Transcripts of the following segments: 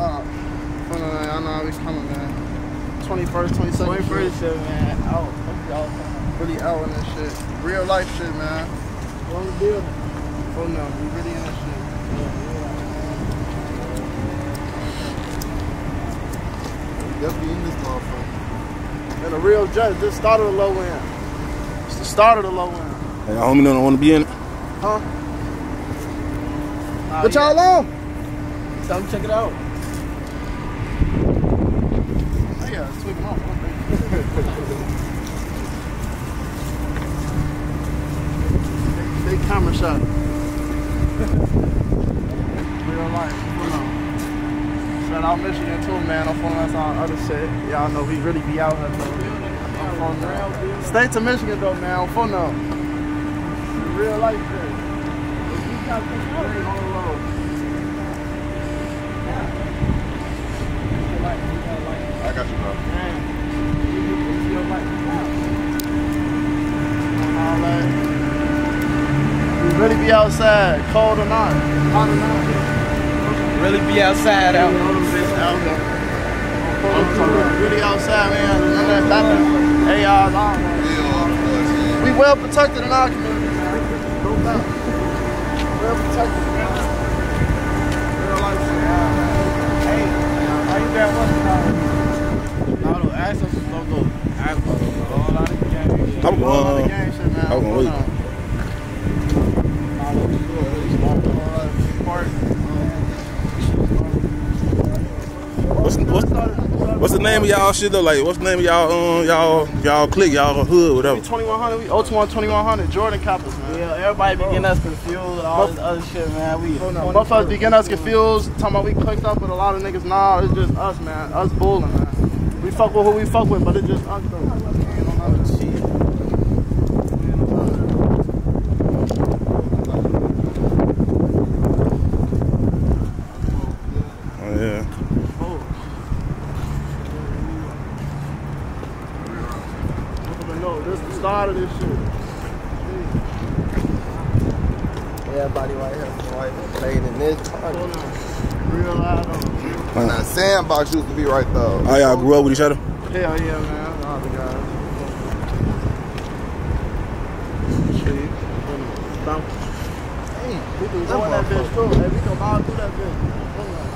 Uh, hold on, I know how we coming, man. 21st, 22nd. 21st shit, man. Oh. Really out in this shit. Real life shit, man. Long building. Oh no, we really in this shit. Definitely in this motherfucker. And a real judge, this started the low end. It's the start of the low end. And y'all homie don't want to be in it. Huh? Oh, What y'all on? Come check it out. Oh yeah, tweak them off. Big camera shot. Real life. Hold on. Shout out Michigan too, man. I'm following us on other shit. Y'all know we really be out here though. I'm phone now. Stay to Michigan though, man. I'm phone now. Real life shit. Really on the road. I got you, bro. All that. Really be outside, cold or not, hot or not. Really be outside out. Really outside, man. That bapping. Hey, y'all. We well protected in our community. Well protected, man. Real life shit, man. Hey, how you been? What's No, no, ask us to go. Ask us to go. All out of the game. I'm going on? going. gang shit, man. I'm gonna wait. Hold on. What's what's what's the name of y'all shit though? Like what's the name of y'all um y'all y'all click y'all hood whatever? 2100, we Ultimate 2100, Jordan Kappas, man. Yeah, everybody be getting us confused all this other shit, man. We Motherfuckers be getting us confused, talking about we clicked up with a lot of niggas. Nah, it's just us, man. Us bulling, man. We fuck with who we fuck with, but it's just us, though. Ain't no other shit. Oh, yeah. No, this is the start of this shit. Everybody right here from right here playing in this party. Hold on. Real loud on. When that sandbox used to be right there. All y'all grew up with each other? Hell yeah, man. All the guys. Shit. Stomp. Hey, we can go that bitch too. Hey, we can all do that bitch. Hold on.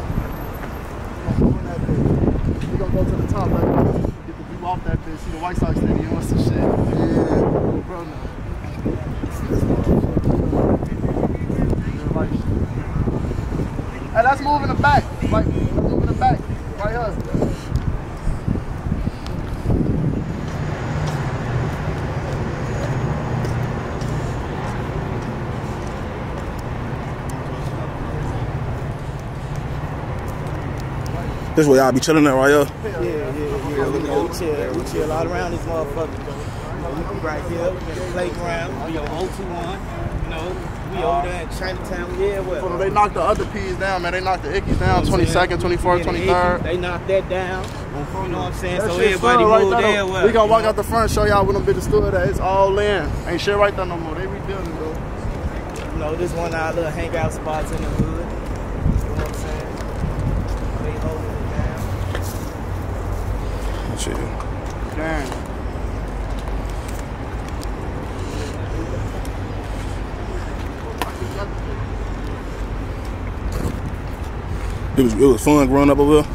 Gonna that bitch. We gonna go to the top, like, get the view off that bitch, see the White Sox stadium and some shit. Yeah. Bro, no. Shit. Hey, let's the back. Like, let's move in the back. Right here. This where y'all be chilling at right here. Yeah, yeah, yeah. We, we chill, we chill all around this motherfucker. We be right here, we got the playground, we on 021, you know, we over there in Chinatown, yeah, Well, they knocked the other P's down, man. They knocked the Ickes down, 22nd, 24th, 23rd. They knocked that down. You know what I'm saying? That so everybody right moved there, well. We gonna walk out the front, show y'all when them bitches stood at. It's all in. Ain't shit right there no more. They rebuilding, though. You know, this one of our little hangout spots in the hood. You know what I'm saying? They holding it down. Shit. Damn. It was it was fun growing up over here.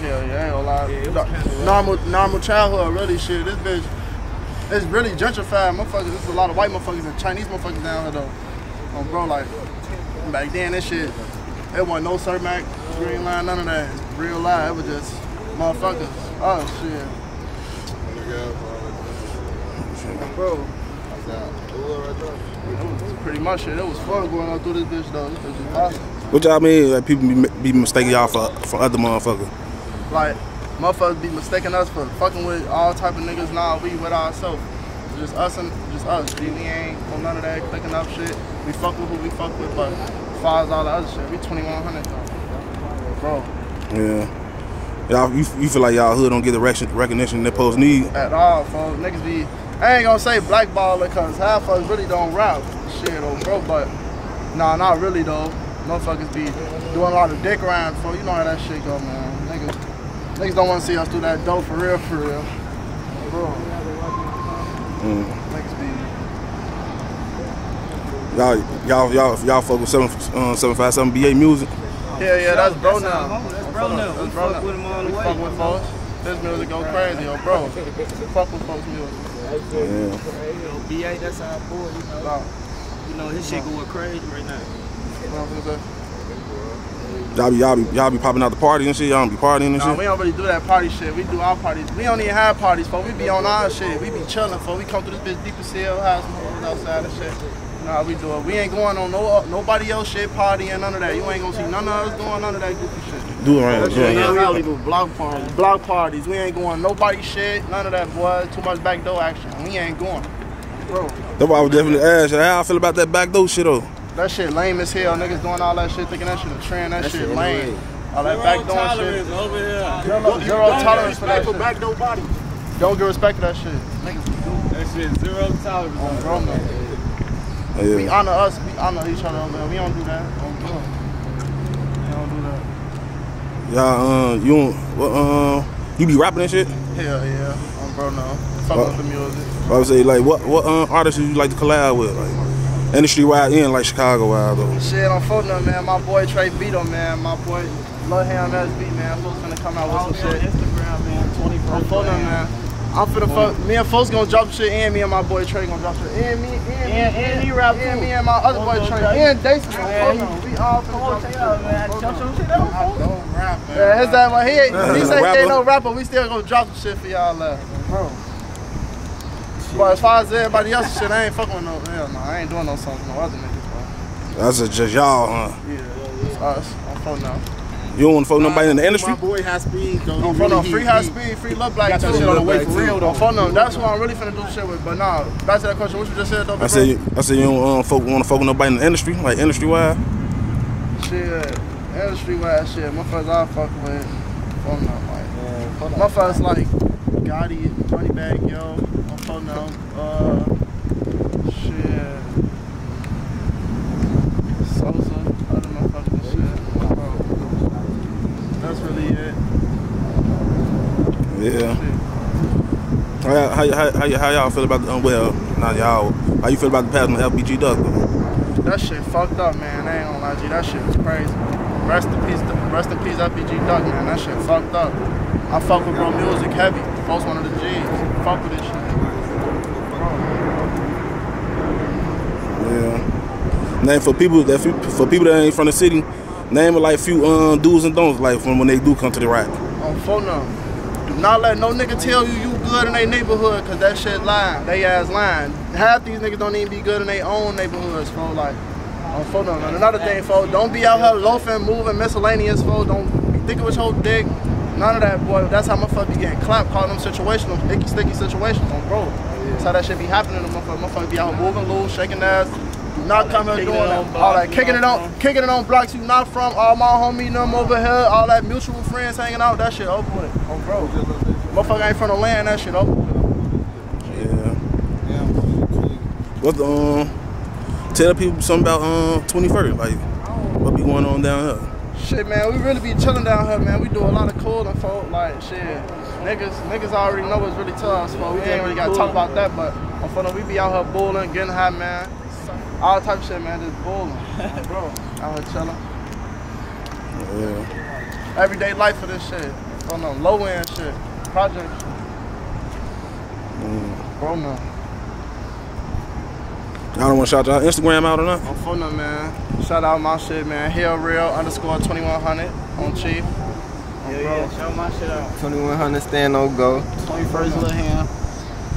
Hell yeah, ain't gonna lie. Yeah, it was No- kinda normal, normal childhood, really shit. This bitch, it's really gentrified, motherfuckers. There's a lot of white motherfuckers and Chinese motherfuckers down here though. Oh, bro, like back then, this shit, it wasn't no Cermak, Green Line, none of that. Real life, it was just motherfuckers. Oh shit, bro. It was pretty much it. It was fun going out through this bitch though. This bitch is awesome. What y'all mean? Like people be, be mistaking y'all for for other motherfuckers. Like, motherfuckers be mistaking us for fucking with all type of niggas. Nah, we with ourselves. Just us and just us. G. We ain't on none of that clicking up shit. We fuck with who we fuck with, but as far as all the other shit, we 2100. Bro, Yeah. Y'all, you, you feel like y'all hood don't get the recognition they post need. at all, folks. Niggas be, I ain't gonna say blackballer because half of us really don't rap shit, though, bro, but nah, not really though. Motherfuckers be doing a lot of dick rides for you know how that shit go, man. Niggas, niggas don't want to see us do that dope for real, for real. Bro. Mm. Niggas be Y'all, y'all, y'all, y'all fuck with seven, uh, seven five seven BA music. Yeah, yeah, that's bro That's our now. That's bro now. We That's bro fuck with him all the We way. fuck with folks. This music go crazy, yo, bro. fuck with folks' music. Yeah. You know, BA, that's our boy. You know, you know his shit going crazy right now. You know what I'm saying? Y'all be, y'all be, y'all be popping out the party and shit. Y'all be partying and Nah, shit. we don't really do that party shit. We do our parties. We don't even have parties, but we be on our shit. We be chilling, for we come through this bitch deep as hell, house, motherfuckers outside and shit. Nah, we do it. We ain't going on no nobody else shit party and none of that. You ain't gonna see none of us doing none of that goofy shit. Do it right. That Do shit, it yeah, right. we only do block parties. Block parties. We ain't going nobody shit. None of that, boy. Too much backdoor action. We ain't going. Bro, That's why I would definitely ask you how I feel about that backdoor shit though. That shit lame as hell. Niggas doing all that shit, thinking that shit a trend. That, shit, shit lame. lame. All that backdoor shit. over here. Zero, zero tolerance for that shit. backdoor body. Don't give respect to that shit. Niggas. That shit zero tolerance. On bro, man. We Yeah. honor us. We honor each other over there. We don't do that. On bro. We don't do that. Y'all, uh, you don't, what, uh, you be rapping and shit. Hell yeah. On bro, no. Fuck What? with the music. I would say like, what, what uh, artists you like to collab with, like industry wide in, like Chicago wide though. Shit, on phone number, man. My boy Trey Vito, man. My boy Lil Ham SB, man. Folks finna come out with some shit. Instagram, man. On 21st. phone number, man. I'm finna fuck. Me and folks gonna drop shit, and me and my boy Trey gonna drop shit. And me, and, And- me, and he rap and me and my other boy Trey. And Dason. on Yeah, phone number. We all finna Come on, drop check shit. it out, man. on Jump some shit out. number. Don't rap, man. Yeah, that's that one. He, he He's say he ain't no rapper. We still gonna drop some shit for y'all, uh, bro. But as far as everybody else shit, I ain't fucking with no. Hell no, I ain't doing no songs with no other niggas, bro. That's just, just y'all, huh? Yeah, it's us. On phone now. You don't want to fuck nobody in the industry. My boy High Speed, though. On he phone really- now. he- Free high he- speed, free love black got too. that shit on the way for real, though. On phone now. That's what I'm really finna do shit with. But nah, back to that question. What you just said though, I said, I said you don't uh, folk, want to fuck with nobody in the industry, like industry wide. Shit, industry wise shit. Motherfuckers I fuck with. Phone now, like. Yeah, hold on. Motherfuckers like Gotti, Moneybagg Yo, on phone now. Uh, shit. Sosa, other motherfuckers and shit. Bro. That's really it. Yeah. How, how, how, how, how y'all feel about the, um, well, not y'all, how you feel about the passing of FBG Duck? That shit fucked up, man. I ain't gonna lie to you. That shit was crazy. Rest in peace, rest in peace, FBG Duck, man. That shit fucked up. I fuck with bro music heavy. Folks one of the G's. Fuck with this shit. Yeah. Name for people that for people that ain't from the city, name a like few um, do's and don'ts like from when they do come to the rack. On phone number. Do not let no nigga tell you you good in their neighborhood, cause that shit lying. They ass lying. Half these niggas don't even be good in their own neighborhoods, bro. Like, on phone number. And another thing, folks, don't be out here loafing, moving, miscellaneous, folks. Don't be thinking with your dick. None of that, boy. That's how motherfuckers be getting clapped, calling them situational, icky, sticky situations on bro. That's how that shit be happening to motherfuckers. Motherfuckers be out moving loose, shaking ass. Not come here Kicking doing that. All that you kicking it on, from. kicking it on blocks you not from. All my homie them over here. All that mutual friends hanging out. That shit over with. Oh, bro. Motherfucker ain't from the land. That shit over with. Yeah. What the um tell people something about um 21st, like what be going on down here? Shit, man, we really be chilling down here, man. We do a lot of cool and folk, like, shit. Niggas, niggas already know what's really tough, but we ain't really gotta talk about that, but front of we be out here bowling, getting high, man. All type of shit, man, just bowling. Bro, out here chilling. Yeah. Everyday life for this shit. On no low end shit. Project shit. Mm. Bro, no. Y'all don't want to shout y'all Instagram out or not? On phone number, man. Shout out my shit, man. Hell Rell underscore 2100 on Chief. Yeah, yeah, show my shit out. 2100 stand no go. 21st Lil Ham.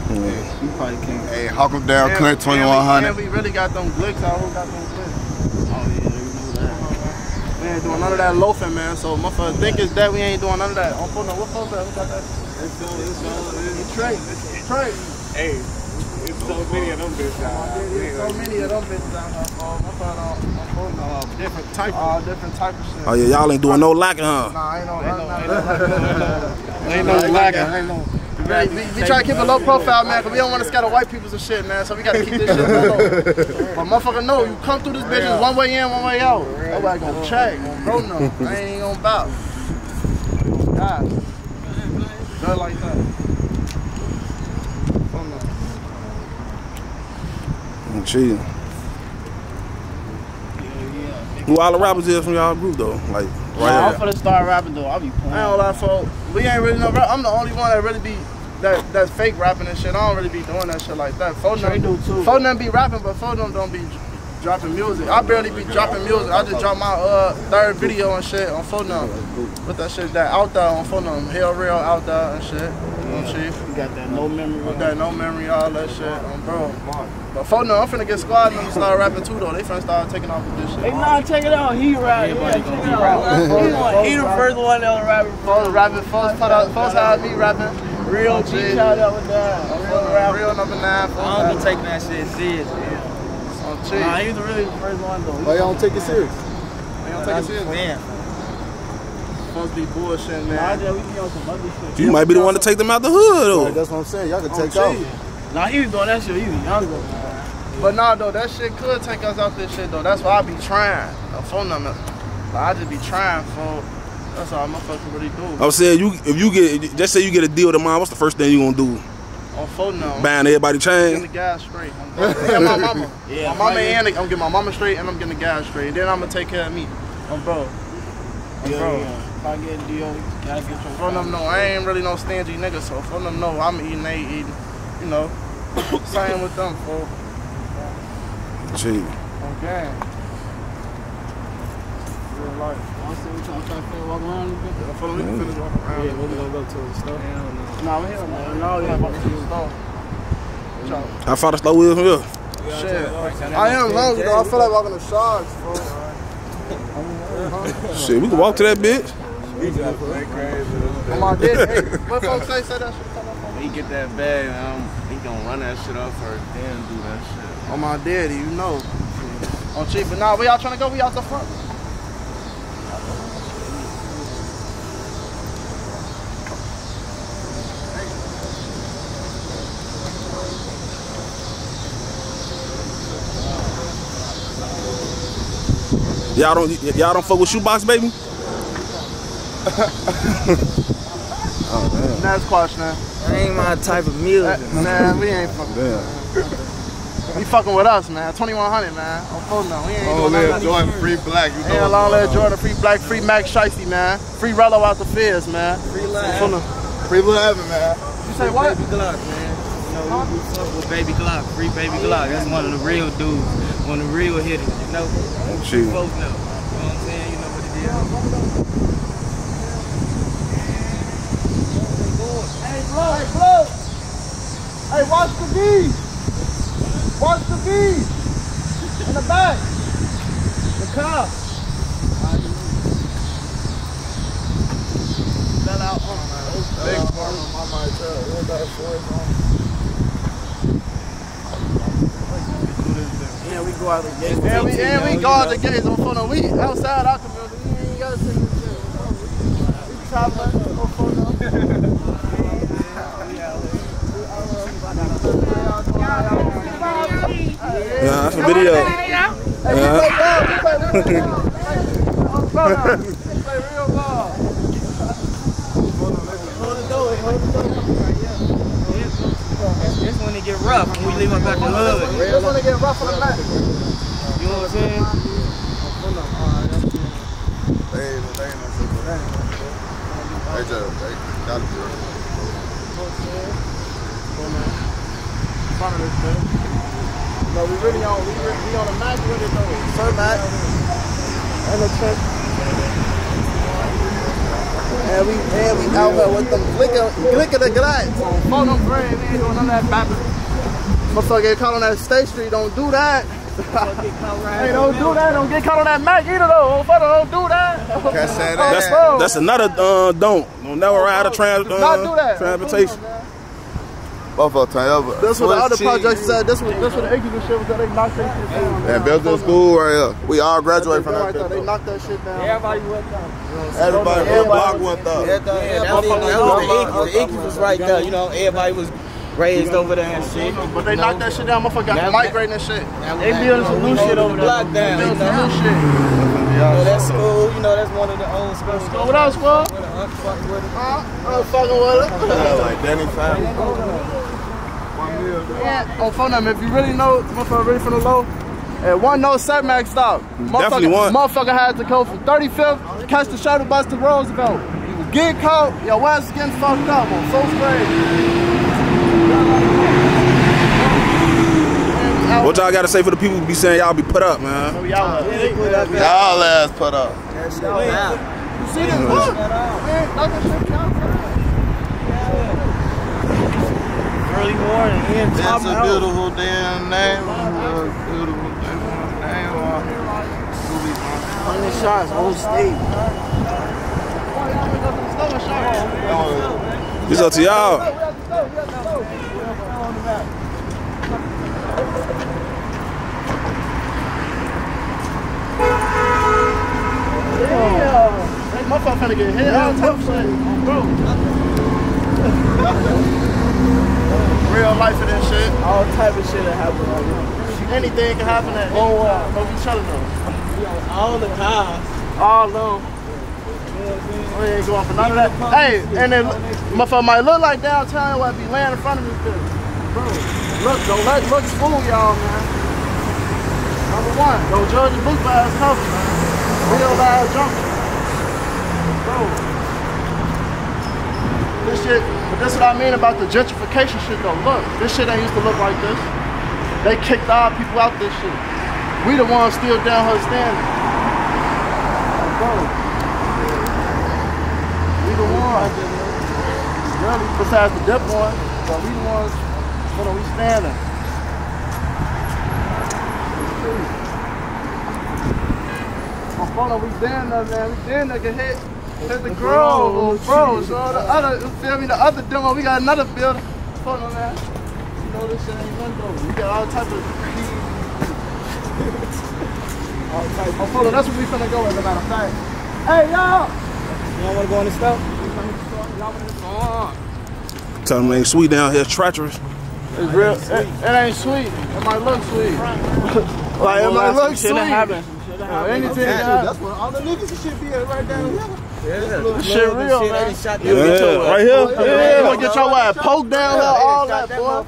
Yeah. You probably can't. Hey, hawk 'em down, And- cut and we- 2100. And we really got them glicks out. Who got them glicks? Oh, yeah, you know that. We ain't doing none of that loafing, man. So motherfuckers think it's that we ain't doing none of that. On phone number, what phone that? Who got that? Let's go, let's go. It's Trey. It's Trey. Hey, it's so many of them bitches out There's so many of them bitches out here. Oh, my phone on. My phone on. Different type. All uh, different type of shit. Oh yeah, y'all ain't doing no locking, huh? Nah, ain't no. Ain't no. Ain't no lacking. Ain't no. really, we, we try to keep a low profile, man, because we don't want to scatter white peoples and shit, man. So we got to keep this shit low. But motherfucker, know you come through this bitch is one way in, one way out. Nobody gonna check. Bro, no, I ain't gonna bounce. God, not like that. Oh, no. I'm cheating. Who all the rappers is from y'all group though? Like Nah, right I'm here. finna start rapping though. I'll be I ain't playing. gonna lie, folks. We ain't really no rap. I'm the only one that really be that that's fake rapping and shit. I don't really be doing that shit like that. Phone Trey them, do too. phone them be rapping, but phone them don't be dropping music. I barely be dropping music. I just dropped my uh third video and shit on phone them. With that shit that out there on phone them, hell rell out there and shit. You know, chief. You got that no memory. With that no memory, all that shit, um, bro. But phone them, I'm finna get squad and them start rapping too though. They finna start taking off with this shit. Hey, nah, check it out. He rap. Yeah, check it out. He, one- he the first one that was rapping. Folks rapping, folks put out, folks had me rapping. Real G. G shout out with that. Real, real number nine. I don't had be taking that shit serious, man. on Nah, cheap. he was really the first one though. Why y'all don't take it serious? They don't take it serious. Man. Supposed to be bullshitting, Nah, man. just, we be on some other shit. You might be the one to take them out the hood Like, though. that's what I'm saying. Y'all can take cheap. off. Nah, he was doing that shit. He was younger. But nah, though, that shit could take us out this shit, though. That's why I be trying. A phone number. Like, I just be trying for. That's all motherfuckers really do. I'm saying you if you get just say you get a deal to tomorrow, what's the first thing you gonna do? On phone number. Buying everybody chain. Getting the chain? gas straight. I'm getting my mama. Yeah, my mama right. and I'm getting my mama straight and I'm getting the gas straight. And Then I'm gonna take care of me. I'm bro. I'm Yeah, bro. yeah. If I get a deal, you gotta get your Phone them know I ain't really no stingy nigga, so phone them know I'm eating, they eating. You know. Same with them, fool. Gee. Okay. Real life. I'm still trying to walk around a bit. Yeah, follow me, finish walking around. Yeah, we're gonna go to the store. Nah, we here, man. No, yeah, about to see the store. Tryna- How far the slow is from here? Shit. I am hungry though. I feel like walking the sharks, bro. Shit, we can walk to that bitch. On my dick. Hey, what folks say? Say that shit. Come on, He get that bag, um, he gonna run that shit up first, then do that shit. on. On my daddy, you know. On cheap, but nah, where y'all trying to go? We out the front. Y'all don't y'all don't fuck with shoebox baby? Next question. That ain't my type of music. Man, we ain't fucking. Damn. You fucking with us, man. 2100, man. On phone now. We ain't Oh, doing nothing. man, Jordan free black. You Yeah, long live Jordan, free Black, free Max Shiesty, man. Free Rello out the fizz, man. Free Lil free Lil Evan, man. You say what? Baby Glock, man. You know, we, we fuck with Baby Glock, free Baby Glock. That's one of the real dudes, one of the real hitters, you know? Gee. Folks know. You know what I'm saying? You know what it is. Hey, Flo, hey, Hey, watch the bees. Watch the bees. In the back. The car. Fell out on Big part on my mind, too. What that force on? Yeah, we go out the gate. And we, and we go out the gates on phone. We outside our community. We ain't got to take this shit. We traveling on phone. Yeah, that's a video. This when it get rough when we leave up out the hood. This one to get rough on the back. You know what I'm saying? Hey, just, they gotta do it. front of this thing. No, we really on we, really, we on a Mac with it though. Cermak. And the check. And we and we out here with them glicker glicker the glass. Phone them brave, we ain't doing none of that bapping. Motherfucker get caught on that State Street, don't do that. hey, don't do that. Don't get caught on that Mac either though. Motherfucker, don't do that. Catch that That's that's another uh, don't. Don't never ride a trans Do not uh, do that. Transportation. Motherfucker turn over. That's what the other Swiss projects cheese. said. That's what that's what the Incubus shit was that they knocked that shit down. And built this school right here. We all graduated from that. there. They knocked that shit down. Everybody went down. Everybody, whole block went up. Yeah, that was, that was the Incubus. The Incubus right there. You know, everybody was raised over there and shit. But they knocked that shit down. Motherfucker got the Now- migrating and shit. They building some new shit over there. Block down. You Building some new shit. You know, that school. You know, that's one of the old schools. Go what else, bro? Where the Unc fuck with it. Huh? I'm fucking with it. Yeah, like Danny Family. Yeah, on phone number. If you really know, motherfucker really from the low, at one no set maxed out. Definitely Motherfucker- one. Motherfucker had to go from 35th, catch the shuttle bus to Roosevelt. You was getting caught, your ass getting fucked up on so grade. What y'all got to say for the people who be saying y'all be put up, man? Y'all, Y'all ass put up. you see this? Look, man, knock that shit down. Early morning. In That's a house. beautiful damn name. A beautiful damn name. Hundred shots, whole state. It's up to y'all. That motherfucker finna get hit. All type of shit. Bro. Real life of this shit. All type of shit that happened right now. Anything can happen at any oh, time. Don't be telling them. All the cars. All of them. We ain't going for none of that. Hey, and then motherfucker might look like downtown what be laying in front of this bitch. Bro, look, don't let looks fool y'all, man. Number one, don't judge a book by its cover, man. Real ass junkie. Bro. This shit, this what I mean about the gentrification shit though. Look, this shit ain't used to look like this. They kicked our people out this shit. We the ones still down her standing. We the ones. Really, besides the dip one, but we the ones, what are we standing? My phone, we down there, man. We down there, get hit. Hit the grove, bro. So the other, you feel me? The other demo, we got another building. Hold on, man. You know this shit ain't one though. We got all type of. all type. Oh, hold on, that's where we finna go. As a matter of fact. Hey, y'all. You don't want to go in the store? Tell them it ain't sweet down here, it's treacherous. It's real. It, it ain't sweet. It might look sweet. like it might look sweet. Uh, anything. That's where all the niggas should be at right down here. This shit real, Shit, man. shot Yeah, them. right here. You Yeah. wanna get your ass poked down here, all that, boy.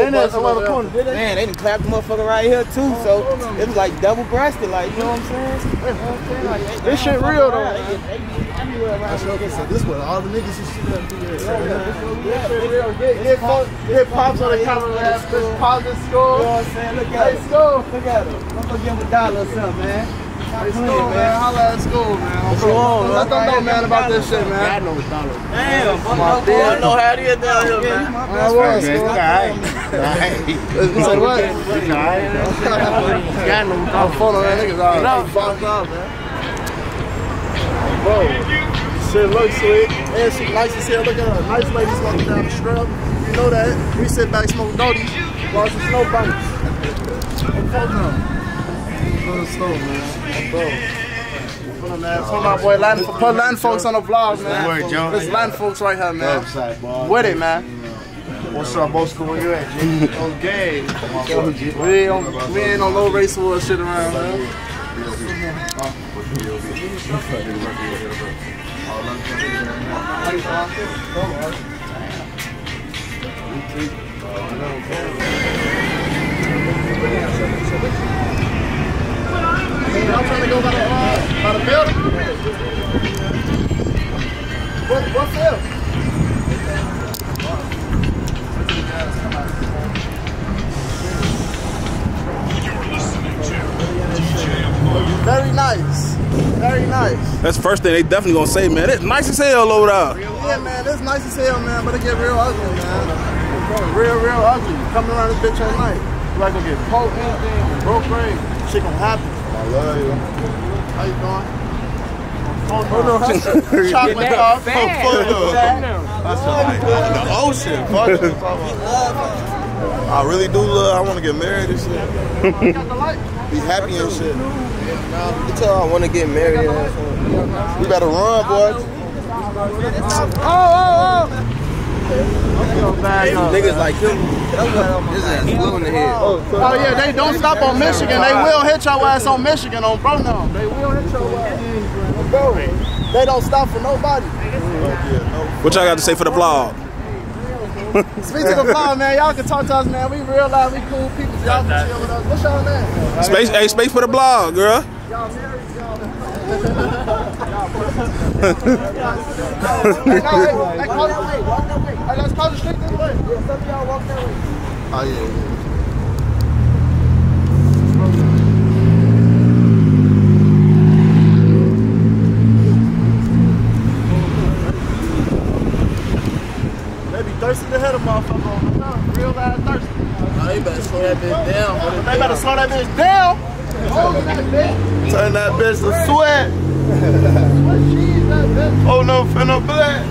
Ain't that some other corner? Man, they done clapped the motherfucker right here too, oh, so it was like double breasted, like you know what I'm saying? You know what I'm saying? Like, This shit real, though. Be everywhere around. So this where all the niggas should sit up here. This shit real. Get, get, folks- get pops on the camera, man. Bitch, pop this You school. know what I'm saying? Look at it. school. Look at it. I'm gonna give him a dollar or something, man. Hey, school, man. Holla at school, man. What you on, Let them man? know, man, about this shit, man. Damn, fuck My no beard. boy. know how it is down here, man. Man, what, school? You said what? I'm full of that niggas all right. Fucked up, man. Bro, shit looks sweet. And she nice as hell. Look at her. Nice ladies walking down the strip. You know that. We sit back, smoke doties, watch the snow bunnies. I'm fucked up. Go to slow, man. Bro. Hold on, man. Put my boy Latin, put Latin folks on the vlog, man. Word, Joe. This Latin folks right here, man. With it, man. What's up, Bosco? Where you at, G? Okay. We ain't on, we ain't on low race war shit around, man. I'm trying to go by the, uh, by the building. What, what field? Very nice. Very nice. That's the first thing they definitely gonna say, man. It's nice as hell over there. Yeah, man, it's nice as hell, man, but it get real ugly, man. Real, real ugly. Coming around this bitch all night. You like gonna get anything, broke brain. Shit gonna happen. I love you. How you doing? Chocolate car. Bad. The ocean. Fuck. I really do love. I want to get married and shit. Be happy and shit. You tell I want to get married. asshole. We better run, boys. Niggas like him. This is blue in the head. Oh yeah, they don't stop on Michigan. They will hit your ass on Michigan on bro now. They will hit your ass. Bro, they don't stop for nobody. What y'all got to say for the vlog? Speak to the vlog, man. Y'all can talk to us, man. We real live, we cool people. Y'all can chill with us. What's y'all name? Space, hey, space for the blog, girl. Y'all married? Y'all. hey, no, close the way. Walk that way. Hey, let's close the street this way. Yeah, some of y'all walk that way. Oh yeah. They be thirsty to hit a motherfucker on the top. Real ass thirsty. they better slow that bitch down. They better slow that bitch down. That. Turn that bitch to sweat. What cheese that bitch? Oh no, finna black.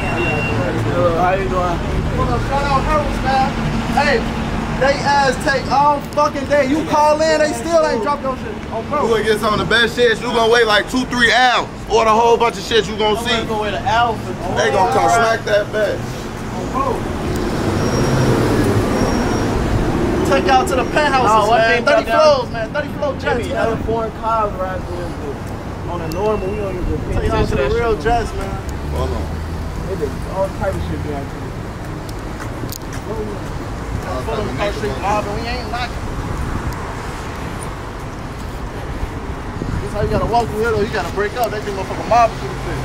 How you doing? Shout out Harold's, man. Hey, they ass take all fucking day. You call in, they still ain't drop your shit. Oh, You bro. gonna get some of the best shit. You gonna wait like two, three hours. Or the whole bunch of shit you gonna see. Go with the alpha. They gonna come smack that bitch. Oh, Take y'all to the penthouses, oh, No, man. 30 about that- floors, man. 30 floor jets, Jimmy, man. other foreign cars right there. On a normal, we don't even pay Take y'all to attention to the real jets, man. Hold on. They all type of shit behind you. Full of Coast Street mobbing, we ain't locking. This how you gotta walk through here, though. You gotta break up. They think motherfucker mobbing through the shit.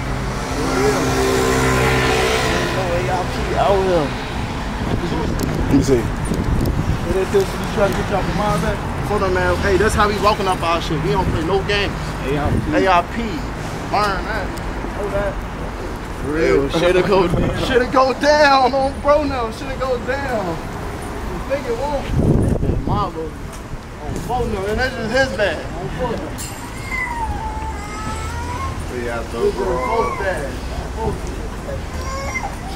Oh, out here. Let me see. They do, you try to get y'all from mine back? Hold on, man. Hey, that's how we walking up our shit. We don't play no games. I'm ARP. Learn that. Know that. real. Shit'll go Shit'll go down on bro now. Shit'll go down. You think it won't? Marvel. On phone now. And that's just his bad. On phone now. Yeah, so This bro. both bad.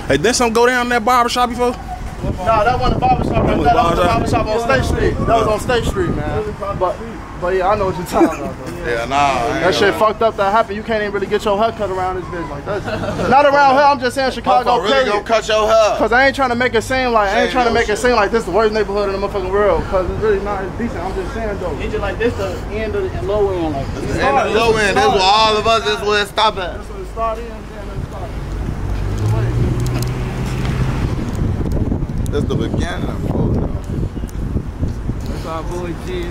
Hey, did something go down in that barbershop before? Nah, that wasn't a barbershop right was there. That was a barbershop? barbershop on State Street. That was on State Street, man. But, but yeah, I know what you're talking about, though. Yeah, nah. That shit gonna- fucked up that happened. You can't even really get your hair cut around this bitch like that. Not around here, I'm just saying Chicago, Motherfucker really period. gonna cut your hair. Cause I ain't trying to make it seem like I ain't trying to no make it seem like this the worst neighborhood in the motherfucking world. Cause it's really not. It's decent. I'm just saying though. It's just like this, the end of the low end, like And the low end, that's where all of us, that's where it stop at. That's what it started in. Then it started. That's the beginning. Oh, no. that's our boy G.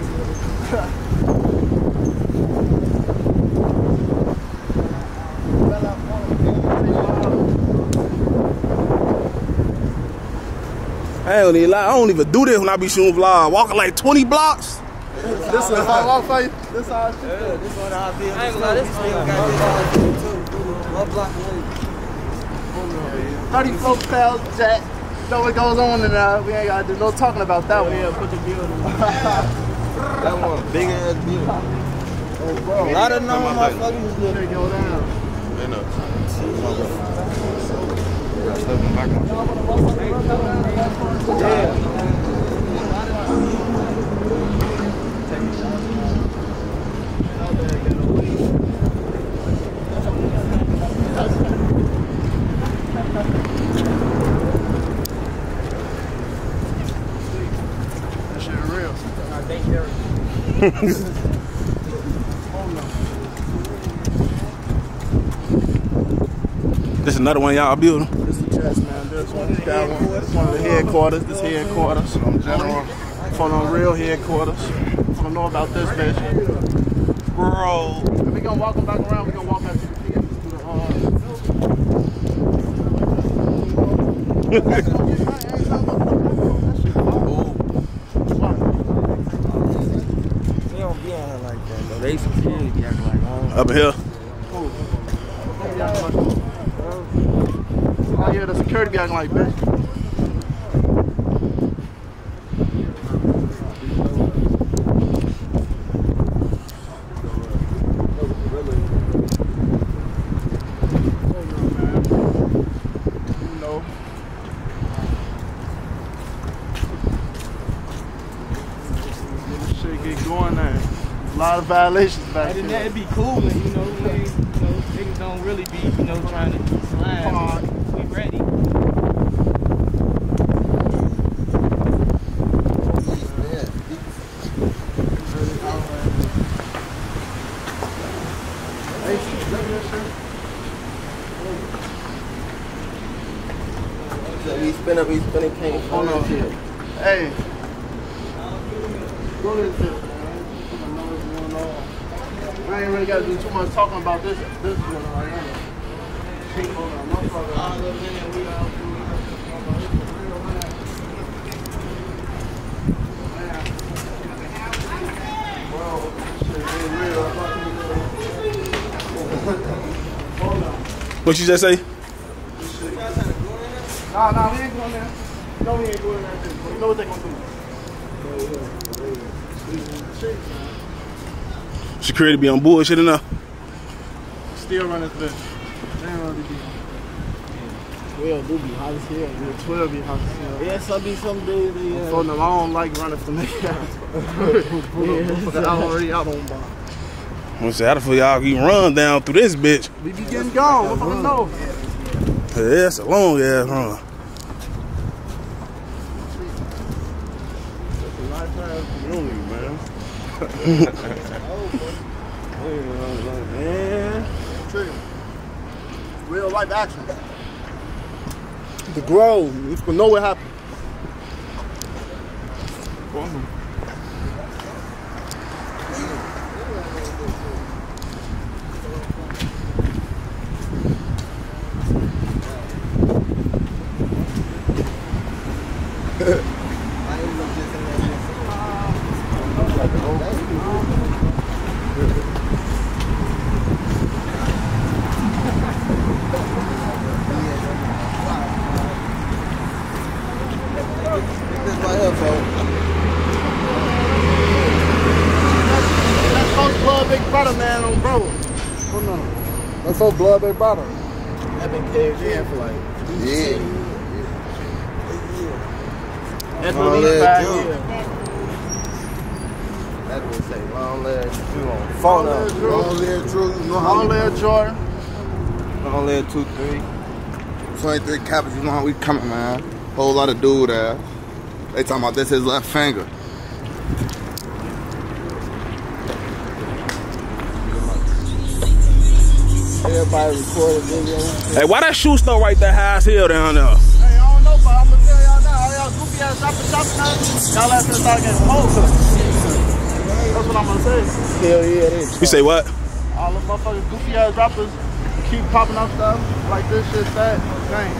I don't even lie. I don't even do this when I be shooting vlog. Walking like 20 blocks. This is how I walk for you. This how I shit. This one I feel. I ain't gonna lie, this still got this too. One block away. 34 pounds, Jack. Know what goes on and there. We ain't gotta do no talking about that one. Yeah, put the building. that one big ass building. bro. A lot of known motherfuckers live. Shit go down. Ain't no- Got stuff in the back of my- That shit real. This is another one y'all building. This is Jets, man. This one, this that one. This one of the headquarters. This headquarters. I'm general. For the real headquarters. I don't know about this bitch. Bro. And we gonna walk them back around. We gonna walk back to the theater up here. Oh yeah, the security guy like bitch. shit get going there. A lot of violations back Other than there. that, it'd be cool, and you know, ain't, you know, niggas don't really be, you know, trying to slide. We ready. So we spin up, we spinning cane. Hold on. Hey. Go to this shit, man. I know what's going on. I ain't really got to do too much talking about this. This one right here. Hold on, motherfucker. Bro, shit getting real. What you just say? Nah, nah, we ain't going there. No, we ain't going there. You know what they gonna do? Security be on bullshit enough. Still running this bitch. They ain't really be. 12 do be hot as hell. Yeah, 12 be hot as hell. Yeah, some be some days. Yeah. So no, I don't like running from niggas. I already out on bar. I'm gonna say, how the fuck y'all can run down through this bitch? We be getting gone. What fucking know? Yeah, that's a long ass run. Real life action. The Grove. You can know what happened. This right here, folks. That's folks blood big brother man on bro. Hold on. That's folks blood big brother. I've been caved in for like Yeah. That's Long what we leg back that would say long leg two on phone leg up. Drew. Long leg true. You know how All there, Jordan. Long leg two three. 23 cappers, you know how we coming, man. Whole lot of dude there. They talking about this his left finger. Everybody recorded video. Hey, why that shoe store right there high as hell down there? Hey, I don't know, but I'm gonna tell y'all now. Y'all goofy ass shopping, shopping now. Y'all ass gonna start getting hoes. That's what I'm gonna say. Hell yeah, they You say what? All the motherfuckers, goofy ass rappers, keep popping up stuff like this shit, that. Dang.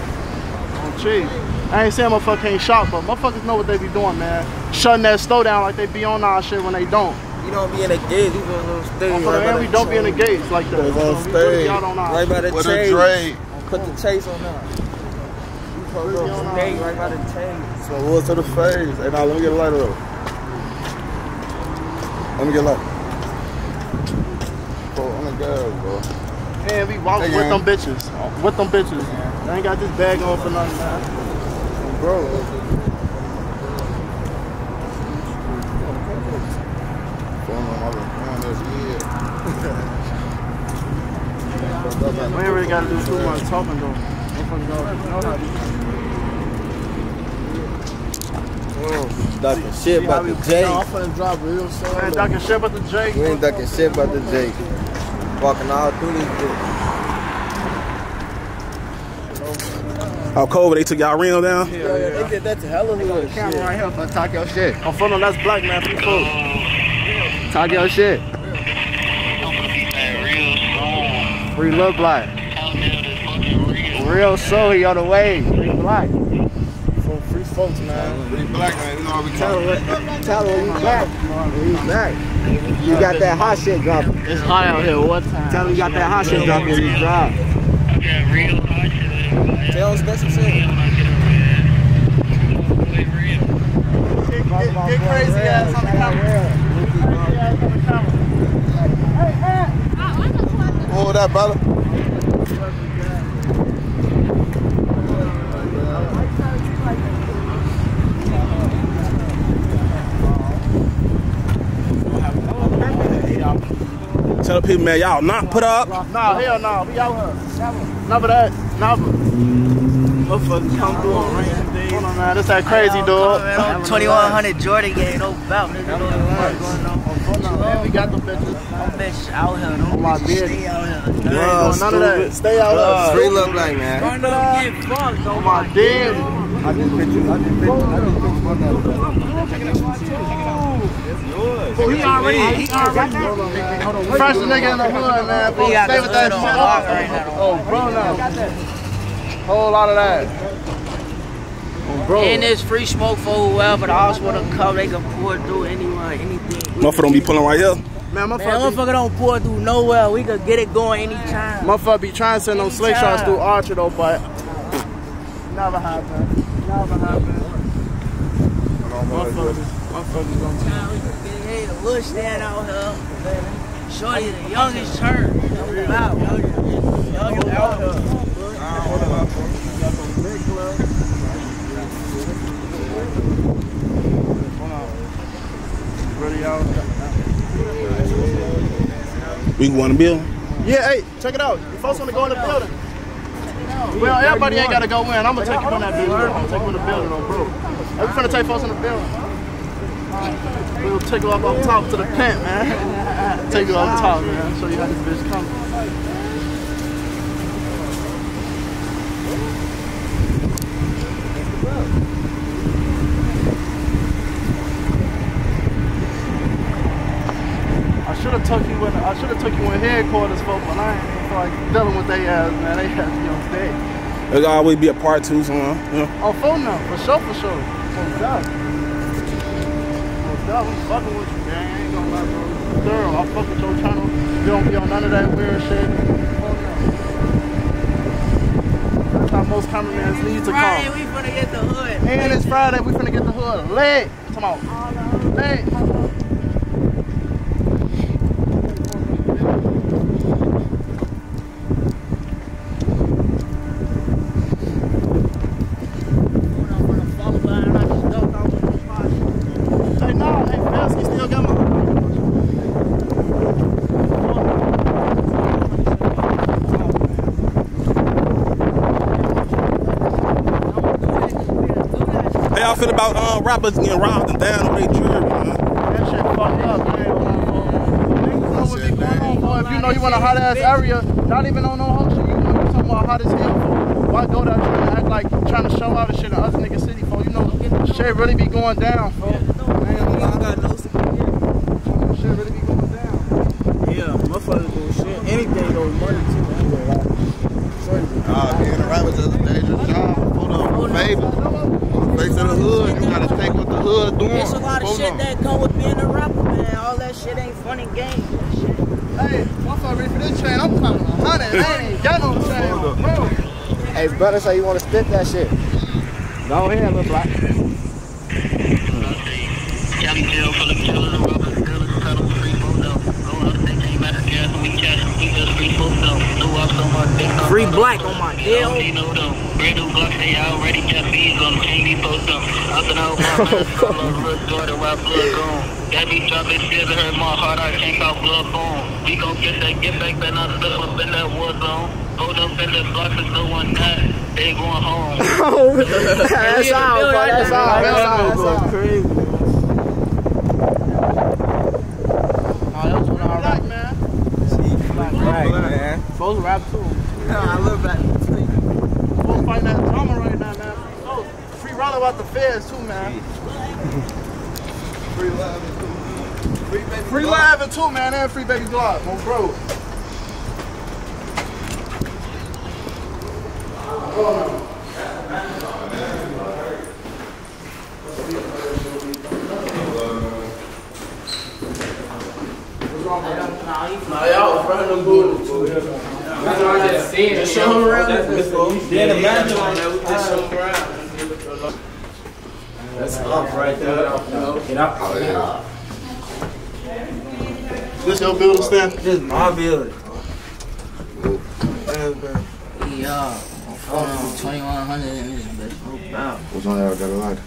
On cheap. I ain't saying motherfuckers can't shop, but motherfuckers know what they be doing, man. Shutting that store down like they be on our shit when they don't. You don't be in the gate, you on those stage. I'm right and we don't be in the gates like that. It's on We really stage. out on our Right by the With a chase. Dre. Put the chase on there. You supposed to go stay right by the chase. So what's to the face? Hey, now let me get a lighter up. Let me get a lighter. Oh, oh bro, I'm a girl, bro. And we walk Hey, with gang. them bitches. With them bitches. I ain't got this bag on for nothing, man. Bro. We ain't really gotta do too much talking though. Motherfuckers know- know how Ducking shit about the Jake. I'm finna drop real soon. Man, ducking shit about the Jake. We ain't ducking shit about the Jake. Walking all through this bitch. How cold they took y'all rim down? Yeah, yeah, they did that to hell of a good Camera right here for talk your shit. I'm front of that's black man, people. Talk your shit. Free love black. Real soul, he on the way. Free black. For free folks, man. Pretty black man, you know how we Tell talk. him, tell him you back. You back. You got that hot shit dropping. It's hot out here. What time? Tell him you got that hot shit dropping when you drive. Tell him special shit. Get, get crazy ass on the camera. Hold that, brother. Tell the people, man, y'all not put up. Nah, hell no. We out here. Never that. Never. Motherfuckers come through on random days. Hold on, man. This that crazy dog. 2100 Jordan game, no bout, nigga. No what's going on. Hold on, man. We got the bitches. I'm bitch out here. No On my bitch, bed. stay out here. You ain't doing none of that. Stay out here. Free look like man. Don't get fucked, On my dead. I just pictures. I just pictures. I just pictures for that. He already, he already. Fresh nigga in the hood, man. We got Stay the with that hood on shit. lock right now. Oh, bro, now. Whole lot of that. Oh, bro. And there's free smoke for whoever the house wanna come, they can pour through anywhere, anything. Motherfucker don't be pulling right here. Man, Man, motherfucker, be- motherfucker don't pull through nowhere. We could get it going anytime. motherfucker be trying to send those slick shots through Archer, though, but never happened. Never happened. Motherfuckers, motherfuckers gonna Time we could get it. Hey, Lil stand out here. Shorty, the youngest turn. No doubt. Youngest out here. really out. We can go in the building. Yeah, hey, check it out. You folks want to go in the building? Well, everybody ain't got to go in. I'm going to take you on that building. I'm going to take you in the building, though, bro. Hey, we finna take folks in the building. We'll take you up on top to the pent, man. take you up top, man. Show you how this bitch comes. I should have took you in. I should have took you in headquarters, folks, but I ain't like dealing with they ass, man. They have to be on stage. There's always be a part two somewhere. Uh, you know? Oh, phone now, for sure, for sure. Oh, God. Oh, God, we fucking with you, gang. I ain't gonna lie, bro. Girl, I fuck with your channel. You don't be on none of that weird shit. Phone now. That's how most cameramans need to Friday, come. we finna get the hood. And it's Friday, we finna get the hood lit. Come on. Lit. Hey, no, hey, Felski still got my. How y'all feel about uh, rappers getting robbed and down on their jury, man? That shit fucked up, man. Niggas know what be going on, boy. If you know you in a hot ass area, not even on no whole shit, you know you talking about hot as hell. Why go there trying to act like trying to show out and shit in other nigga city, for you know shit really be going down, fool. Man, shit really be going down. Yeah, motherfuckers do shit. Anything goes money too. Ah, being a rapper is a dangerous job. Hold up, baby. Face of the hood. You gotta take what the hood doing. There's a lot of Hold shit on. that come with being a rapper, man. All that shit ain't funny games. Shit. Hey, motherfucker ready for this chain? I'm coming a hundred. I ain't got no chain, bro. Hey, brother, say you want to spit that shit. Go ahead, little black. County jail full of killers and robbers, dealers, cuddles, free food up. Go out, they can't matter, gas, we cash, we just free food up. New ops on my dick. Free black on my They deal. need no dumb. Brand new blocks, they already got fees on them, can't be post up. Up and out, my man, solo, look good, and rap blood gone. That be dropping shit that hurt my heart, I can't call blood bone. We gon' get that, get back, then I slip up in that war zone. Hold up in the blocks, there's no one died. They going home. That's all, bro. That's all. That's all. That's all. crazy. Oh, that was one of our Black man. Right, man. Folks rap too. I love that. Folks fighting that drama right now, man. Oh, free rolling about the feds too, man. Free love and two. Free baby. Free live and too, man, and free baby Glock, my bro. Nah, y'all in front of them bullets. Just show them around. Then the man on there, we just show them around. That's up right there. Get up. Oh, this your building stand? This is my building. Yeah. Phone 2100 in this bitch. No bout. What's on there? I got a light.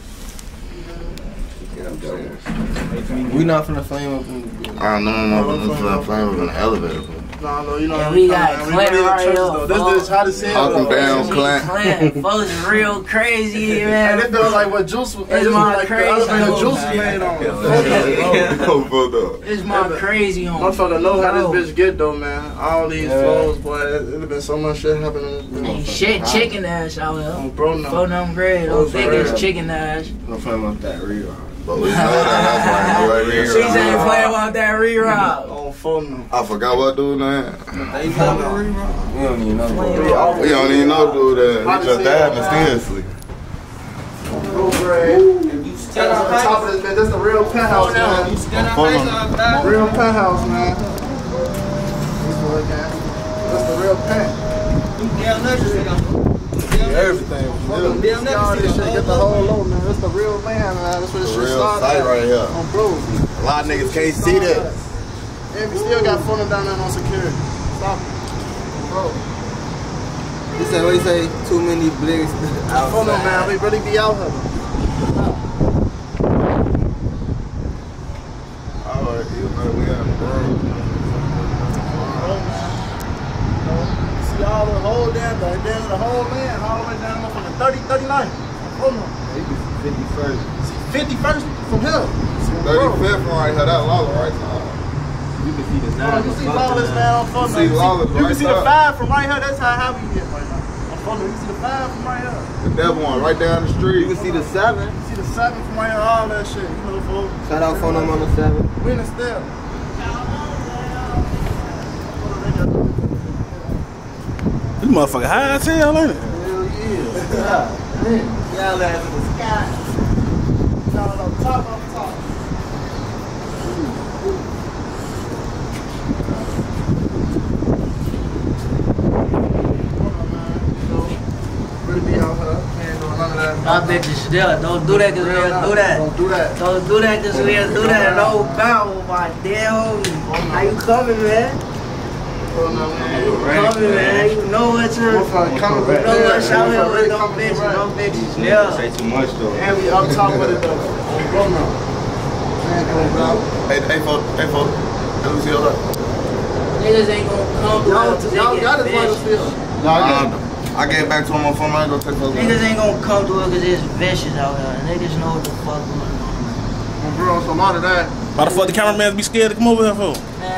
We not finna flame up in the I don't know, no, no, no, no, flame in the elevator. Nah, no, you know. Yeah, how we come, got man. Clint really in right churches, here, though. This folks. is how to say it. Welcome though. down, Clint. Clint, folks real crazy, man. And it doing like what Juice was. It's It's my crazy the elevator hoes. Juice was on. Fuck up. It's my crazy on. Motherfucker know how this bitch get though, man. All these flows, boy. It, it been so much shit happening. Ain't shit chicken ass out here. Oh, bro, no. Phone them grade, those for big real. ass chicken ass. No flame up that real. But we know that. That's why I know She that. ain't playing about that re-rock. On phone I forgot what dude name. They flame up We don't even know. no. We don't even know dude that. He just died mysteriously. Real grade. That's on top of this bitch. That's the real penthouse, man. Real penthouse, man. This boy, man. That's the real pen. Everything. Y'all, this shit get the whole low, man. That's the real man, man. That's what this The shit real sight right here. On bro. A lot of niggas can't see that. And we still got phone down there on security. Stop it. Bro. He said, what he say? Too many blicks Phone on, man. We really be out here. Alright, you know, we got See all the whole damn, the, damn, the whole land, all the way down to motherfucking 30, 39. Hold on. 51st. 51st from here. See, bro. 35th right here. That Lawler right now. You can see the Bro, you see Lawless, man, on phone. You see Lawless You can see the five from right here. That's how high he get right now. On phone, you can see the five from right here. The devil one right down the street. You can see the 7. You see the seven from right here, all that shit. You know, folks. Shout out phone number on the 7. We in the still. This motherfucker high as hell, ain't it? Hell yeah. Y'all ass in the sky. Down on top, on top. Really be out here. We ain't doing none of that. My bitches still don't do that cause we don't do that. Don't do that. Don't do that cause we don't do that. No bow, my dear homie. How you coming, man? Hold on, man. Coming, man. You know what to. Motherfucker coming You know what's out here with no Coming bitches, right. no bitches. Yeah. Say too much though. And we up top with it though. Go now. Man, go now. Hey, hey, folks, hey, folks. Let me see all. Niggas ain't gonna come to Y'all, us 'cause y'all they got it right vicious. still. Nah, I gave back to him on phone. I ain't gonna take those. Niggas ain't gonna come to us cause it's vicious out here. Niggas know what the fuck going on. Bro, it's a lot of that. Why the fuck the cameraman be scared to come over here for? Man,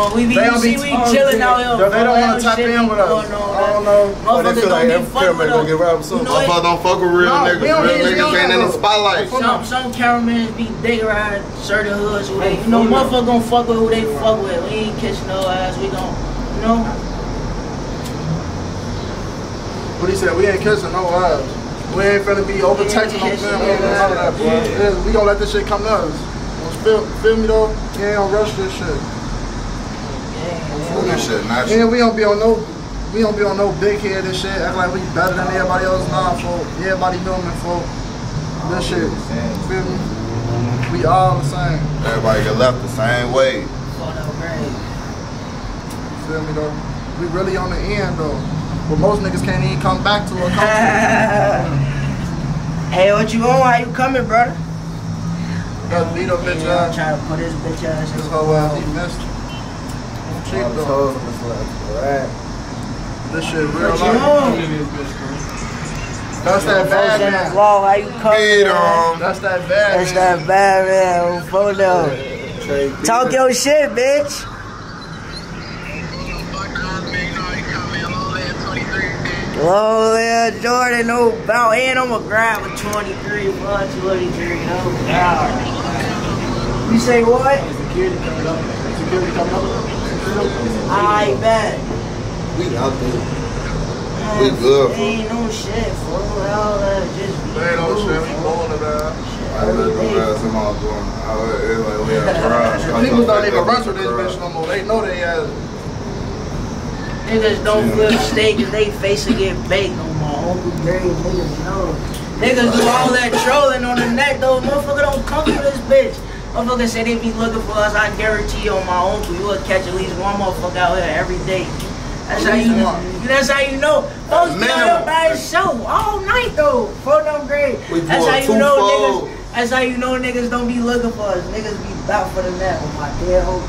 oh, we be, They you don't be- we chilling they- out here. they- they don't wanna tap in with us. going on, I don't man. know. Motherfuckers don't be fucking with us. You know, Motherfuckers don't fuck with real niggas. we don't Real niggas ain't in the spotlight. Some some cameramans be dick riding certain hoods who they you know motherfuckers gonna fuck with who they fuck with. We ain't catching no ass. We gon' you know What he said, we ain't kissing no eyes. We ain't finna be over texting no kissing family. none of that, bro. Yeah, We gonna let this shit come to us. Feel, feel me though? We ain't gonna rush this shit. This shit natural. And we don't be on no, we don't be on no big head and shit. Act like we better than everybody else. Nah, folk. Everybody human, folk. This shit, feel me? We all the same. Everybody get left the same way. fuck. Feel me though? We really on the end though. But most niggas can't even come back to a country. hey, what you on? How you coming, brother? Got beat up bitch I'm ass. trying to put his bitch ass This in whole ass he missed. Cheap though. This shit real life. That's that bad Folks in the man. vlog, how you coming? Feed man? 'em. That's that bad That's that bad man on photo. Talk your shit, bitch. Low there, Jordan, no bout. And I'm gonna grab a 23, bud, 23, no doubt. You say what? Security coming up. Security coming up. I bet. We out there. We good, fool. Ain't no shit, fool. All that just be They ain't no shit. We fool. blowing it out. I let them ass them all doing. I let- It's like we have tried. People don't even run through this bitch no more. They know they ass. Niggas don't flip steak and they face to get baked no more. Uncle Gary, niggas know. Niggas do all that trolling on the net though. Motherfucker don't come to this bitch. Motherfucker say they be looking for us. I guarantee you on my uncle, you will catch at least one motherfucker out here every day. That's how you know. That's how you know. Folks be out here Minimum. by himself all night though. For no grade. We That's pull how you two know folds. niggas. That's how you know niggas don't be looking for us. Niggas be bout for the net with my dead hope.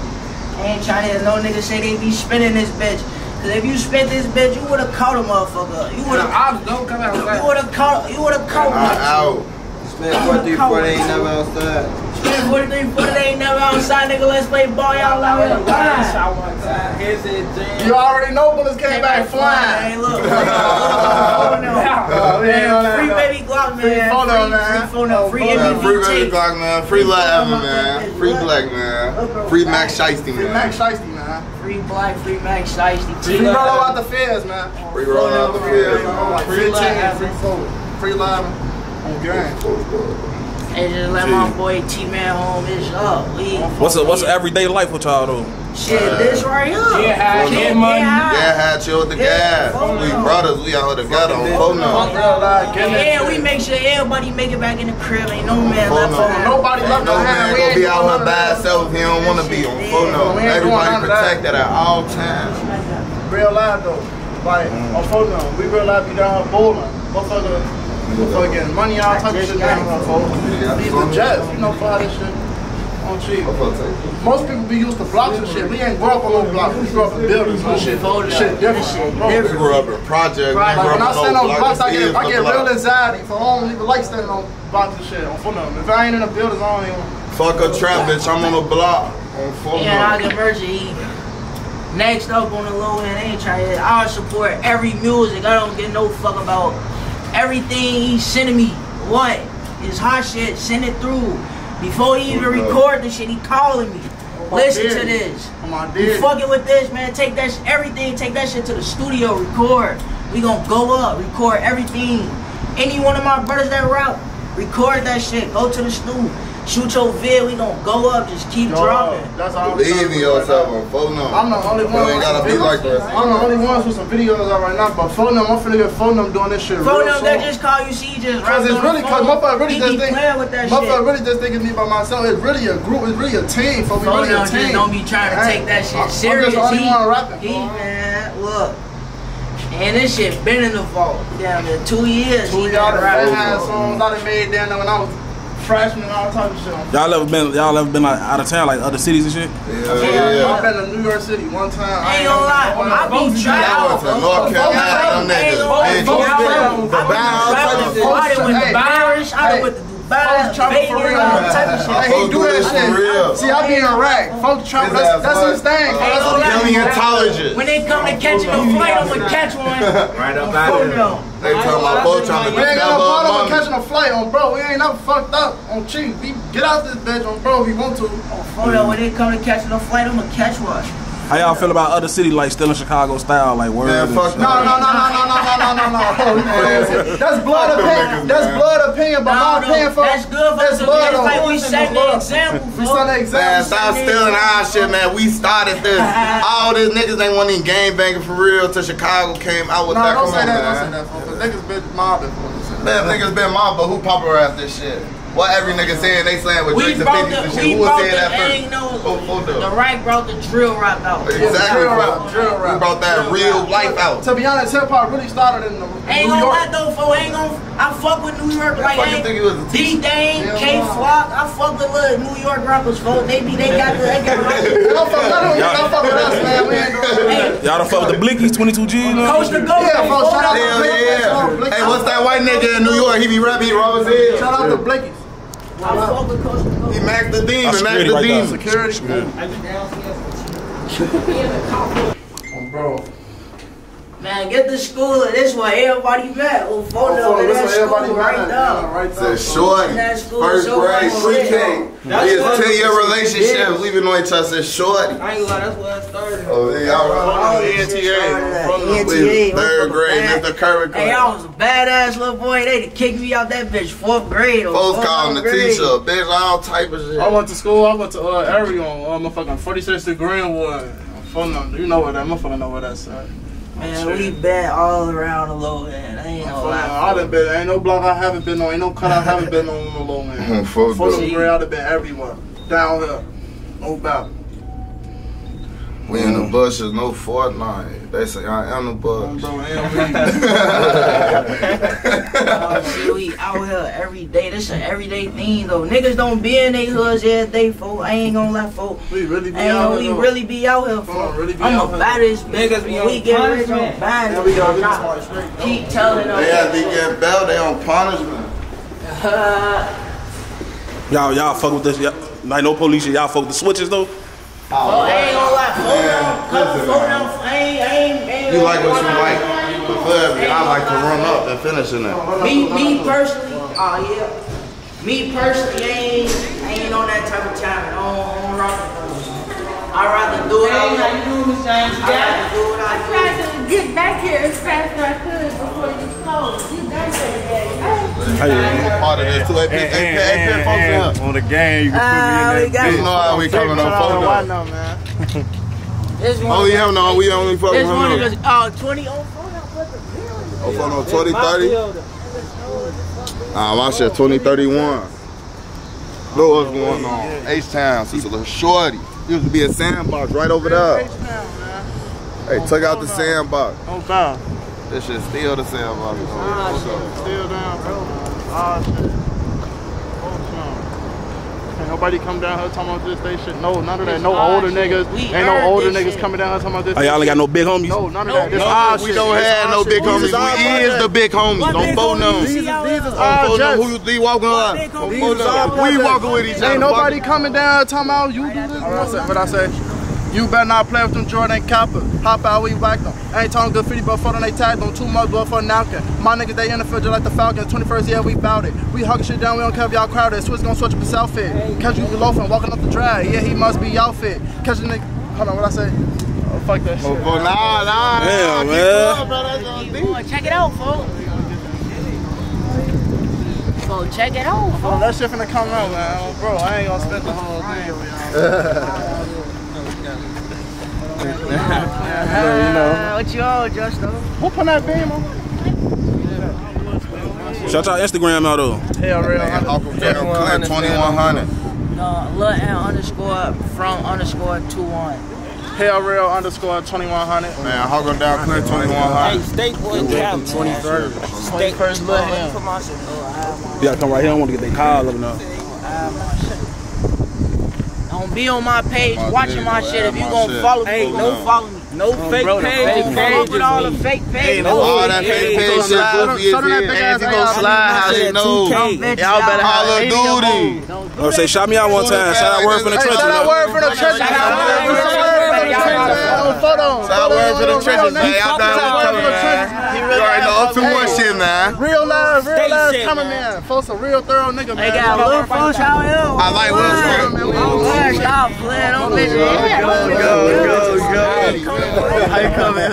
I ain't trying to hear no niggas say they be spinning this bitch. Cause if you spent this bitch, you would've caught a motherfucker. You The would've ops don't come out you like would've caught you would've caught I'm one. out. Spent 43 40, ain't never outside. Spend 43 40 ain't never outside, nigga. Let's play ball, y'all out here. Fine. shot one time. Here's it, jam. You already know bullets came back flying. Hey, look. Free we ain't on that, no. baby Glock, man. Free photo, man. Free photo. Free Man, MVP free Baby. Glock, man. Free Love Ever, man. Free Black, man. Free Max Shiesty, Free Max man. Shiesty, man. Free Black, free Max Shiesty. Free roll out the feds, man. Free Roll Out the Field, Like Free 15, free forward. Free live on game. And just let my boy T-Man home. It's up. We, What's a, what's a everyday life with y'all though? Shit, uh, this right here. Get high, Get get money. Yeah, had chill with the gas. We brothers, we out here together on phone Fuck now. real live, get that Yeah, we make sure everybody make it back in the crib. Ain't no man Phone left number. behind. Nobody left No behind. man We gonna be out here by that. himself if he don't wanna be on phone We now. ain't doing Everybody none protected at all times. Real live though. Like, on mm. phone now, we real live be down here bowling. Motherfucker, motherfucker getting money out, type of shit down here, folks. These the jets, you know, for all this shit. On cheap. Most people be used to blocks and shit. We ain't grow up on no blocks. We grew up in buildings and shit. Shit different. bro. We grew up in projects. Right. Like when I stand on blocks, I get, I get real anxiety. So I don't even like standing on blocks and shit on phone number. If I ain't in the buildings, I don't even. Fuck a trap, bitch. I'm on the block on phone Yeah, I now. can merge. Next up on the low end, I ain't trying to. I support every music. I don't get no fuck about everything he's sending me. What? His hot shit, send it through. Before he even record the shit, he calling me. Oh, my Listen to this. On my You fucking with this, man. Take that sh- everything. Take that shit to the studio. Record. We gonna go up. Record everything. Any one of my brothers that rap, record that shit. Go to the studio. Shoot your vid. We gonna go up. Just keep dropping. That's all. I'm Believe trying in to do right yourself on phone now. I'm the only one. You ain't gotta some be like this. I'm the only one with some videos out right now. But phone them, I'm finna get phone them doing this shit. Phone real them, they soon. just call you, see, just Cause rap it's on really, the cause phone. motherfucker really He just be think, playing with that motherfucker shit. really just thinking me by myself. It's really a group. It's really a team. For me, Phone really a them team. just don't be trying to Hey, take that I'm- shit I'm serious. just the only He- one rapping. He, man, look. And this shit been in the vault. Damn, in two years. Two he y'all been that rapping. had songs I done made down there when I was freshman and all type of shit. Y'all ever been y'all ever been like out of town, like other cities and shit? Yeah, Yeah. yeah. I've been to New York City one time. I ain't gonna lie, I be I went traveling. to North Carolina, them niggas. Man, Folks you been the bound type of shit. I done went to Hey, Paris, I went to Dubai, folks travel for real. all type of shit. Hey, he do do that shit. for real. See, I be in Iraq. Folks travel. That's, that's his thing. Hey, That's what on. he Killing. When they come to catching a flight, I'm gonna catch one. Right up out of them. They talking about folks trying to We ain't got no problem catching a flight on bro. We ain't never fucked up on cheap. We get out this bitch on bro if we want to. Oh, Phone them. When they come to catching a flight, I'm gonna catch one. How y'all feel about other cities like still in Chicago style, like word? Man, and fuck shit? No, no, no, no, no, no, no, no, no, no. no. That's blood opinion. That's man. blood opinion, but my No, no, opinion for that's good for that's us. blood It's like we set the example. We set the Man, example. stop stealing our shit, man. We started this. All these niggas ain't want any game banging for real till Chicago came out with No, that. don't say that. Don't say that. folks. Niggas been mobbing. Man, niggas been mob, but who popularized this shit? What every nigga saying they slaying with We Drakes and brought 50s and shit? Who was brought saying that first? Ain't no, Who, who the the? right brought the drill rap out. Exactly. drill rap, drill rap. We brought that real life out. To be honest, hip hop really started in the Ain't New gonna York. lie though, fo. Ain't gonna. I fuck with New York like fucking ain't think it was a D Dane, Kay Flock. I fuck with little New York rappers, fo. They be, they got the, they got They don't fuck, they don't, don't fuck with us, man. We ain't doing that. Y'all done fuck with the Blickies, 22 G. You know? Coach the Ghost. Yeah, they shout out with Hell to yeah. Hey, what's that white nigga in New York? He be rapping, he raw as hell. Shout out to Blakey's. He macked the demon, macked the right demon. Security. Security. I was downstairs. He. I'm broke. Man, get the school. This one everybody met. Oh, phone Oh, number. this That one school everybody right mad. there. Yeah, Right there. Said shorty, first grade, much pre-K. shit. We a 10 year relationship, we've been knowing each other since shorty. I ain't gonna lie, that's where I started. Oh, yeah, y'all Oh, right. shit, started at We ENTA, third motherfucker grade, bad. Mr. Curry. Hey, I was a badass little boy. They done kicked me out that bitch fourth grade. or Folks calling the grade. teacher, bitch, all type of shit. I went to school. I went to uh, Erie on uh, motherfucking 46th and Greenwood. Phone number. You know where that motherfucker know where that's at. Man, we been all around the low end. I ain't Phone gonna number. I done been. Ain't no block I haven't been on. Ain't no cut I haven't been on on the low end. Fuck Phone that. number. I done been everywhere. Down here. No doubt. We in the mm. bushes, no Fortnite. They say I am the bush. Oh, shit, we out here every day. This an everyday thing though. Niggas don't be in they hoods every day, folk. I ain't gonna lie, folk. We really be Ain't out here. we though. really be out here, folk. really be I'm out a here. baddest Niggas be on We get rich on punishment. bad. We got really smart straight. though. Keep telling them. They had to get bail, they on punishment. Y'all, y'all fuck with this. Y'all, like no police. Y'all fuck with the switches though. Oh, I ain't down, down. I ain't, I ain't, I ain't. You like what you like. But I like to run up and finish in that. Me, me personally, oh yeah. Me personally, I ain't, I ain't on that type of time. I don't, I don't rock with. I'd rather do it. Hey, how you doing, Miss James? I'd rather do what I I tried to get back here as fast as I could before you closed. You done that, Hey, Part of this too. Hey, hey, hey, hey, hey, folks in on the game, you can Ah, we me in got that You know how we coming on Why photo. no, man? This one. Oh, yeah, no, we only fucking This one is him. oh, 20 oh, phone up with the. Oh, no 20, 30? Nah, my shit 2031. Look what's going on. H-Town, it's a little shorty. Used to be a sandbox right over there. Hey, took out the sandbox. Oh, bow. This shit still the sandbox. Still down, bro. Ah, shit. No. Ain't nobody come down here talking about this, they shit. No, none of that. No older niggas. We Ain't no older niggas shit. coming down here talking about this. oh, y'all ain't got no big homies. No, none of No, that. This no, our We shit. don't This have no shit. big homies. is We is the big homies. Don't big phone homies them. we These is, out these here? is Don't our phone them. Who you think walking around? big Don't homies we them. We walking with each other. Ain't nobody coming down here talking about you do this. What I say? What I say? You better not play with them Jordan Kappa. Hop out, we whack them. I ain't talking good 50, but for them they tagged them too much, but for Nalkin. My niggas, they in the field just like the Falcons. 21st, yeah, we bout it. We hugging shit down, we don't care if y'all crowded. Switch gon' switch up his outfit. Catch you loafing, walking up the drag. Yeah, he must be y'all fit. Catch a nigga. Hold on, what I say? Oh, fuck that shit. Oh, nah, nah. Damn, Keep man. going, bro. That's all deep. Boy, check it out, folks. So check it out, Oh, that shit finna come out, man. Oh, bro, I ain't gonna spend the whole thing with y'all. Uh, what you on, Just though? Who put that beam on? Shout y'all Instagram out though. Hell, real. Man, Uncle Cam Clint, 2100. No, Lil N underscore from underscore two one. Hell Rell underscore 2100. Man, Hoggle down Clint, 2100. Hey, State boy cap. 21st. 21st, Lil M. Put my shit. Oh, I have my You gotta come right here. I want to get their call up now. Don't be on my page My watching my shit, shit. If you gonna shit. follow me, Hey, don't no. follow me. No fake bro, the page. fake Don't come up with all the fake pages. All that fake page shit goofy so as that hell. big And ass if he gon' ass slide, how they know? Don't bitch Y'all better out. Call of Duty. Oh, say shout me out one time. Shout out word from the Hey, trenches. Shout out man. word for the church. Shout out word for the church. Photo. Shout out word for the trenches, man. Y'all down with coming, man. You already know up to one shit, man. Real live, real live coming man. Folks a real thorough nigga, man. They got little folks out here. I like what's man. good. We Oh, man, stop playing. Don't bitch. How you coming?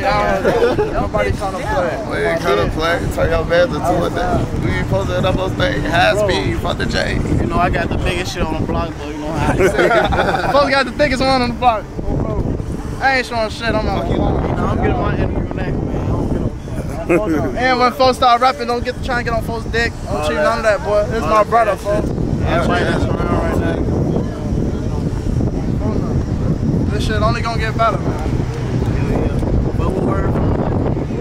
Nobody trying to play. We ain't come to play. Turn your beds into a day. We ain't supposed to posted up those things. High speed, fuck the J. You know, I got the biggest shit on the block, though. You know how I say. Folks got the thickest one on the block. Oh, bro. I ain't showing shit. I'm out. You know, I'm getting my interview next, man. I don't get on- And when folks start rapping, don't get to try and get on folks' dick. Don't cheat none of that, boy. This is my brother, folks. That's why that's around right now. This shit only gonna get better, man.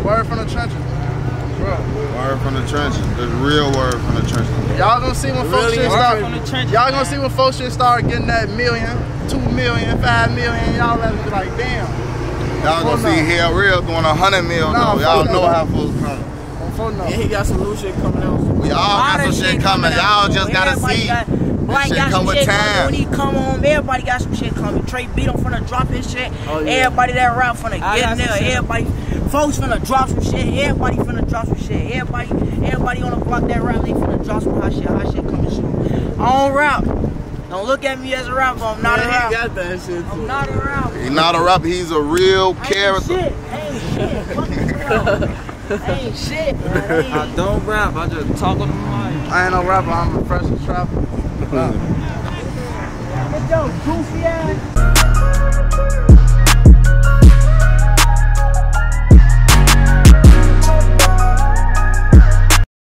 Word from the trenches, man. Bro. Word from the trenches. There's real word from the trenches. Y'all gonna see when folks shit start. Y'all gonna see when folks shit start getting that million, two million, five million. Y'all let be like, damn. Y'all gonna Fuck see no. Hell Rell doing a hundred mil Nah, though. Y'all know no. how folks come. On phone number. he got some new shit coming out. We all got some shit coming. Y'all just gotta see. Got, Black shit got come some with shit time. coming. When he come on, everybody got some shit coming. Trey beat him finna drop his shit. Oh, everybody that rap from the get in there. some shit. Everybody, folks finna drop some shit. Everybody finna drop some shit. Everybody, everybody on the block that rap, they finna drop some hot shit. Hot shit coming soon. I don't rap. Don't look at me as a rapper. I'm not a rapper. got that shit I'm not a rapper. He's not a rapper. He's a real Ain't character. shit. Ain't shit. Fuck you. Ain't shit, man. Ain't- I don't rap. I just talk on the mic. I ain't no rapper. I'm a professional trapper. Get your goofy ass.